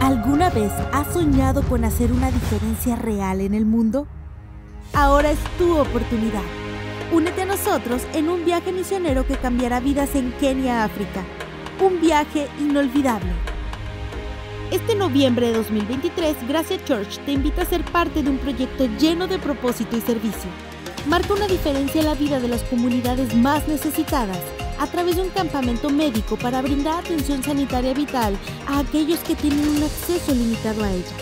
¿Alguna vez has soñado con hacer una diferencia real en el mundo? Ahora es tu oportunidad. Únete a nosotros en un viaje misionero que cambiará vidas en Kenia, África. Un viaje inolvidable. Este noviembre de 2023, Gracia Church te invita a ser parte de un proyecto lleno de propósito y servicio. Marca una diferencia en la vida de las comunidades más necesitadas a través de un campamento médico para brindar atención sanitaria vital a aquellos que tienen un acceso limitado a ella.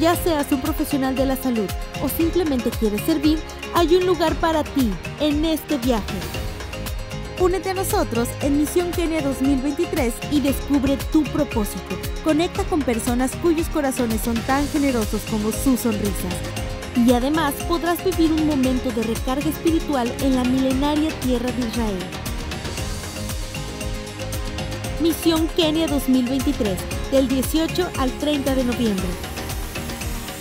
Ya seas un profesional de la salud o simplemente quieres servir, hay un lugar para ti en este viaje. Únete a nosotros en Misión Kenia 2023 y descubre tu propósito. Conecta con personas cuyos corazones son tan generosos como sus sonrisas. Y además podrás vivir un momento de recarga espiritual en la milenaria tierra de Israel. Misión Kenia 2023, del 18 al 30 de noviembre.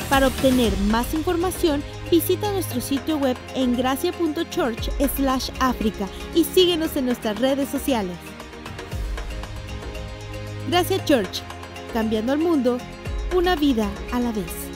Para obtener más información, visita nuestro sitio web en gracia.church slash África y síguenos en nuestras redes sociales. Gracia Church, cambiando el mundo, una vida a la vez.